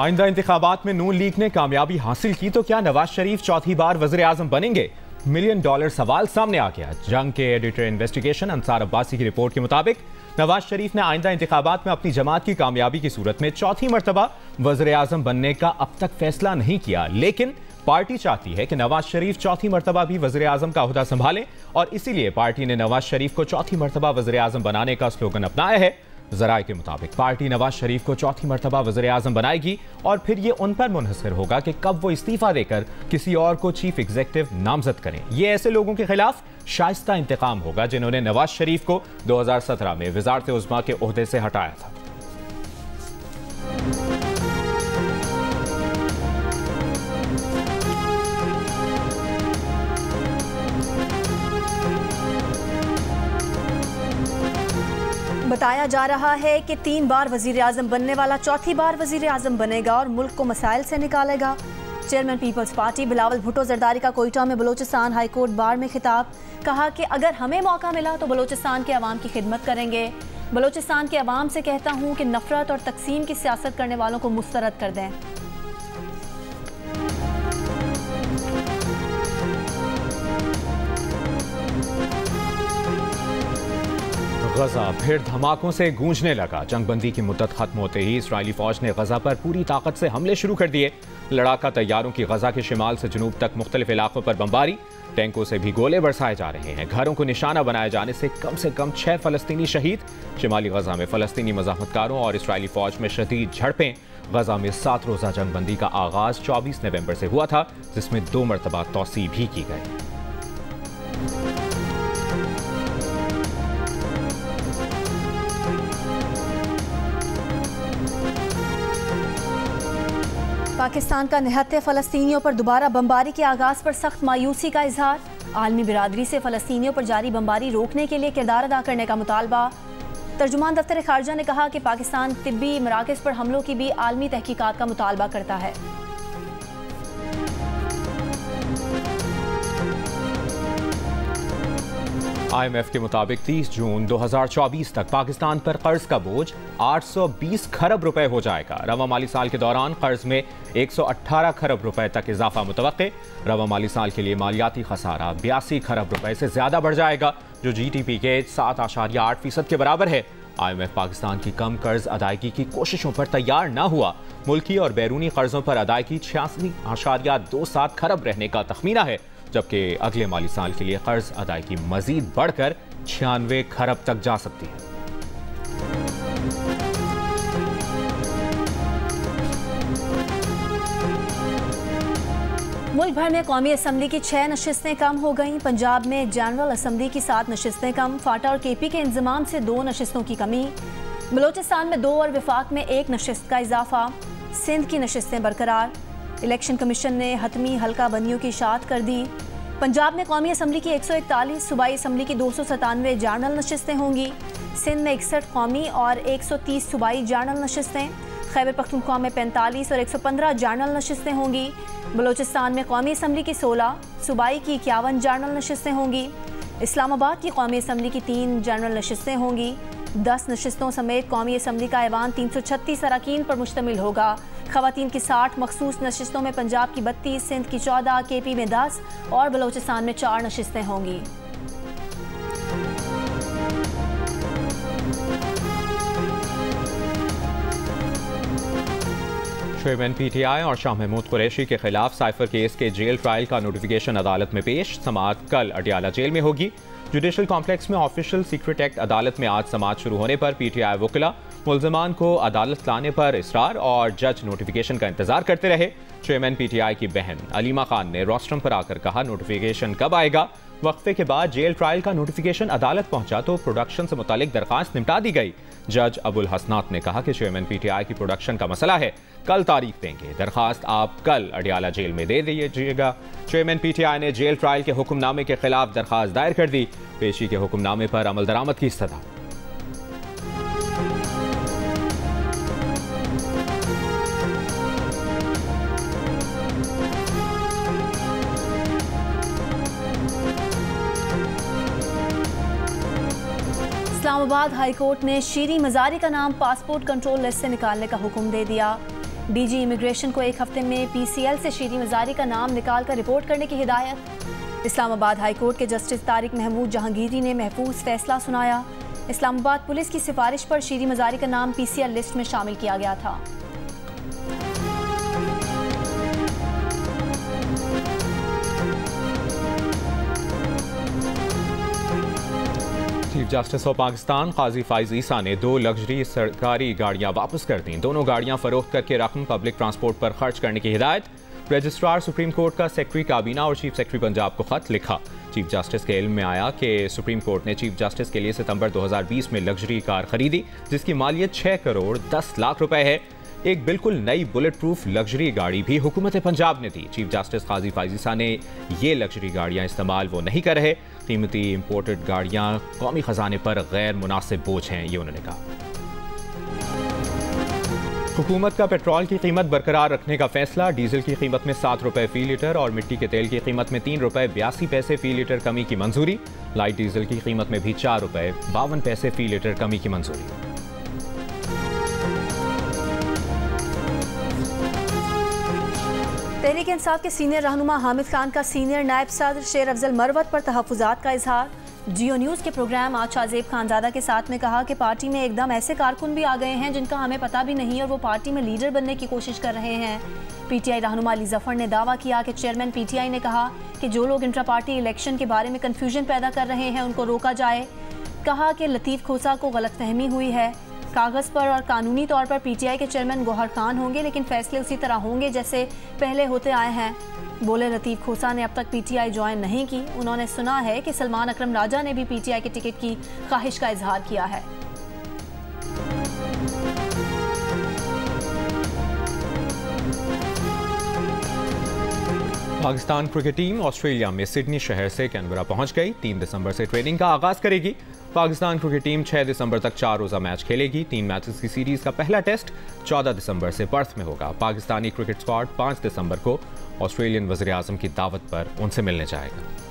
आइंदा इंतबात में नून लीग ने कामयाबी हासिल की तो क्या नवाज़ शरीफ चौथी बार वजर आज़म बनेंगे? मिलियन डॉलर सवाल सामने आ गया। जंग के एडिटर इन्वेस्टिगेशन अंसार अब्बासी की रिपोर्ट के मुताबिक, नवाज़ शरीफ ने आइंदा इंतबात में अपनी जमात की कामयाबी की सूरत में चौथी मरतबा वजर आज़म बनने का अब तक फैसला नहीं किया। लेकिन पार्टी चाहती है कि नवाज़ शरीफ चौथी मरतबा भी वजर आज़म का अहदा संभालें, और इसीलिए पार्टी ने नवाज़ शरीफ को चौथी मरतबा वजर आज़म बनाने का स्लोगन अपनाया है। जराये के मुताबिक। पार्टी नवाज़ शरीफ को चौथी मरतबा वजर अजम बनाएगी और फिर ये उन पर मुनहसर होगा कि कब वो इस्तीफा देकर किसी और को चीफ एग्जेक्टिव नामजद करें। ये ऐसे लोगों के खिलाफ शाइस्ता इंतकाम होगा जिन्होंने नवाज़ शरीफ को 2017 में वजारत उजमा के अहदे से हटाया था। बताया जा रहा है कि तीन बार वज़ीर आज़म बनने वाला चौथी बार वज़ीर आज़म बनेगा और मुल्क को मसाइल से निकालेगा। Chairman peoples party, Bilawal Bhutto Zardari का कोयटा में बलोचिस्तान हाईकोर्ट बार में खिताब। कहा कि अगर हमें मौका मिला तो बलोचिस्तान के आवाम की खिदमत करेंगे। बलोचिस्तान के आवाम से कहता हूँ कि नफरत और तकसीम की सियासत करने वालों को मुस्तरद कर दें। गजा फिर धमाकों से गूंजने लगा। जंगबंदी की मुद्दत खत्म होते ही इसराइली फौज ने गजा पर पूरी ताकत से हमले शुरू कर दिए। लड़ाका तैयारों की गजा के शिमाल से जनूब तक मुख्तलिफ़ इलाकों पर बमबारी। टैंकों से भी गोले बरसाए जा रहे हैं। घरों को निशाना बनाए जाने से कम से कम छह फलस्तीनी शहीद। शिमाली गजा में फलस्तीनी मजामतकारों और इसराइली फौज में शदीद झड़पें। गजा में सात रोजा जंगबंदी का आगाज़ 24 नवंबर से हुआ था, जिसमें दो मरतबा तोसी भी की गई। पाकिस्तान का निहत्ते फ़लस्तियों पर दोबारा बमबारी के आगाज़ पर सख्त मायूसी का इजहार। आलमी बिरादरी से फ़लस्तीनियों पर जारी बमबारी रोकने के लिए किरदार अदा करने का मुतालबा। तर्जुमान दफ्तर खारजा ने कहा कि पाकिस्तान तिब्बी मराकज़ पर हमलों की भी आलमी तहकीकात का मुतालबा करता है। आईएमएफ के मुताबिक 30 जून 2024 तक पाकिस्तान पर कर्ज का बोझ 820 खरब रुपए हो जाएगा। रवा माली साल के दौरान कर्ज में 118 खरब रुपए तक इजाफा मुतव रवा माली साल के लिए मालियाती खसारा बयासी खरब रुपए से ज़्यादा बढ़ जाएगा, जो जी टी पी के सात आशारिया आठ फ़ीसद के बराबर है। आईएमएफ पाकिस्तान की कम कर्ज अदायगी की कोशिशों पर तैयार न हुआ। मुल्की और बैरूनी कर्जों पर अदायगी छियासी आशारिया दो सात खरब रहने का तखमीना है। जबकि अगले माली साल के लिए कर्ज अदायगी मजीद बढ़कर छियानवे खरब तक जा सकती है। मुल्क भर में कौमी असम्बली की छह नशस्तें कम हो गईं। पंजाब में जनरल असम्बली की सात नशस्तें कम, फाटा और के पी के इंजमाम से दो नशस्तों की कमी। बलोचिस्तान में दो और विफाक में एक नशस्त का इजाफा। सिंध की नशस्तें बरकरार। इलेक्शन कमीशन ने हतमी हल्का बंदियों की इशात कर दी। पंजाब में कौमी असम्बली की एक सौ इकतालीस, सूबाई असम्बली की दो सौ सतानवे जर्नल नशस्तें होंगी। सिंध में इकसठ कौमी और एक सौ तीस सूबाई जर्नल नशस्तें। खैबर पख्तूनख्वा में पैंतालीस और एक सौ पंद्रह जानल नशस्तें होंगी। बलोचिस्तान में कौमी असम्बली की सोलह, सूबाई की इक्यावन जानल नशस्तें होंगी। इस्लामाबाद की कौमी असम्बली की तीन जनरल नशस्तें होंगी। दस नशस्तों समेत कौमी असम्बली का ऐवान तीन सौ छत्तीस अरकान पर मुश्तमिल होगा। खवतिन की साठ मखसूस नशस्तों में पंजाब की बत्तीस, सिंध की चौदह के पी में दस और बलोचिस्तान में चार नशस्तें होंगी। चेयरमैन पीटीआई और शाह महमूद कुरैशी के खिलाफ साइफर केस के जेल ट्रायल का नोटिफिकेशन अदालत में पेश। समात कल अटियाला जेल में होगी। जुडिशल कॉम्प्लेक्स में ऑफिशियल सीक्रेट एक्ट अदालत में आज समाज शुरू होने पर पीटीआई वकला मुलजमान को अदालत लाने पर इसरार और जज नोटिफिकेशन का इंतज़ार करते रहे। चेयरमैन पीटीआई की बहन अलीमा खान ने रोस्ट्रम पर आकर कहा, नोटिफिकेशन कब आएगा? वक्फे के बाद जेल ट्रायल का नोटिफिकेशन अदालत पहुँचा तो प्रोडक्शन से मुतालिक दरखास्त निपटा दी गई। जज अबुल हसनात ने कहा कि चेयरमैन पीटीआई की प्रोडक्शन का मसला है। कल तारीख देंगे। दरखास्त आप कल अडियाला जेल में दे दीजिएगा। चेयरमैन पीटीआई ने जेल ट्रायल के हुक्मनामे के खिलाफ दरखास्त दायर कर दी। पेशी के हुक्मनामे पर अमल दरामद की सदा इस्लामाबाद हाईकोर्ट ने शीरी मजारी का नाम पासपोर्ट कंट्रोल लिस्ट से निकालने का हुक्म दे दिया। डीजी इमिग्रेशन को एक हफ़्ते में पीसीएल से शीरी मजारी का नाम निकाल कर रिपोर्ट करने की हिदायत। इस्लामाबाद हाईकोर्ट के जस्टिस तारिक महमूद जहांगीरी ने महफूज फैसला सुनाया। इस्लामाबाद पुलिस की सिफारिश पर शीरी मजारी का नाम पीसीएल लिस्ट में शामिल किया गया था। Chief justice of Pakistan Qazi Faez Isa ने दो लग्जरी सरकारी गाड़ियाँ वापस कर दी। दोनों गाड़ियाँ फरोख्त करके रकम पब्लिक ट्रांसपोर्ट पर खर्च करने की हिदायत, रजिस्ट्रार सुप्रीम कोर्ट का सेक्रेटरी काबीना और चीफ सेक्रेटरी पंजाब को खत लिखा। चीफ जस्टिस के इल्म में आया कि सुप्रीम कोर्ट ने चीफ जस्टिस के लिए सितंबर 2020 में लग्जरी कार खरीदी, जिसकी मालियत 6 करोड़ 10 लाख रुपए है। एक बिल्कुल नई बुलेट प्रूफ लग्जरी गाड़ी भी हुकूमत पंजाब ने दी। चीफ जस्टिस काजी फाइजीसा ने ये लग्जरी गाड़ियाँ इस्तेमाल वो नहीं कर रहे। कीमती इंपोर्टेड गाड़ियाँ कौमी खजाने पर गैर मुनासिब बोझ हैं, ये उन्होंने कहा। हुकूमत का पेट्रोल की कीमत बरकरार रखने का फैसला। डीजल की कीमत में सात रुपए फ़ी लीटर और मिट्टी के तेल की कीमत में तीन रुपए बयासी पैसे फ़ी लीटर कमी की मंजूरी। लाइट डीजल की कीमत में भी चार रुपए बावन पैसे फ़ी लीटर कमी की मंजूरी। तहरीक इंसाफ के सीनियर रहनुमा हामिद खान का सीनियर नायब सदर शेर अफजल मरवत पर तहफात का इजहार। जियो न्यूज़ के प्रोग्राम आज शाहजेब खानजादा के साथ में कहा कि पार्टी में एकदम ऐसे कारकुन भी आ गए हैं जिनका हमें पता भी नहीं और वो पार्टी में लीडर बनने की कोशिश कर रहे हैं। पीटीआई रहनुमा अली ज़फ़र ने दावा किया कि चेयरमैन पीटीआई ने कहा कि जो लोग इंट्रा पार्टी इलेक्शन के बारे में कन्फ्यूज़न पैदा कर रहे हैं, उनको रोका जाए। कहा कि लतीफ़ खोसा को गलतफहमी हुई है। कागज़ पर और कानूनी तौर पर पीटीआई के चेयरमैन गौहर खान होंगे, लेकिन फैसले उसी तरह होंगे जैसे पहले होते आए हैं। बोले लतीफ़ खोसा ने अब तक पीटीआई ज्वाइन नहीं की। उन्होंने सुना है कि सलमान अकरम राजा ने भी पीटीआई के टिकट की ख्वाहिश का इजहार किया है। पाकिस्तान क्रिकेट टीम ऑस्ट्रेलिया में सिडनी शहर से कैनबरा पहुँच गई। तीन दिसंबर से ट्रेनिंग का आगाज़ करेगी। पाकिस्तान क्रिकेट टीम 6 दिसंबर तक चार रोजा मैच खेलेगी। तीन मैचेस की सीरीज़ का पहला टेस्ट 14 दिसंबर से पर्थ में होगा। पाकिस्तानी क्रिकेट स्क्वाड 5 दिसंबर को ऑस्ट्रेलियन वज़ीर की दावत पर उनसे मिलने जाएगा।